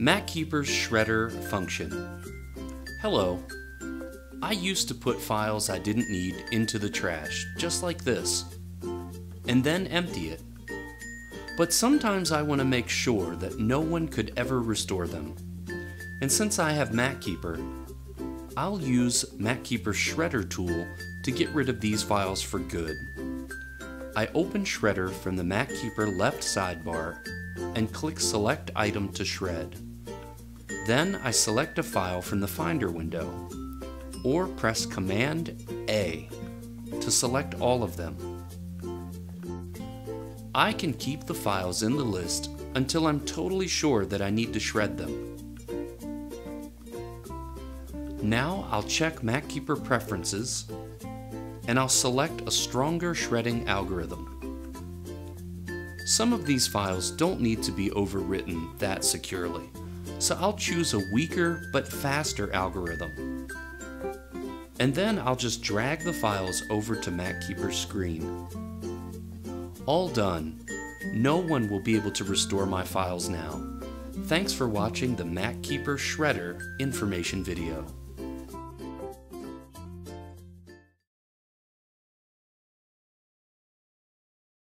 MacKeeper's Shredder function. Hello. I used to put files I didn't need into the trash, just like this, and then empty it. But sometimes I want to make sure that no one could ever restore them. And since I have MacKeeper, I'll use MacKeeper's Shredder tool to get rid of these files for good. I open Shredder from the MacKeeper left sidebar and click Select Item to Shred. Then I select a file from the Finder window, or press Command A to select all of them. I can keep the files in the list until I'm totally sure that I need to shred them. Now I'll check MacKeeper preferences and I'll select a stronger shredding algorithm. Some of these files don't need to be overwritten that securely, so I'll choose a weaker but faster algorithm. And then I'll just drag the files over to MacKeeper's screen. All done. No one will be able to restore my files now. Thanks for watching the MacKeeper Shredder information video.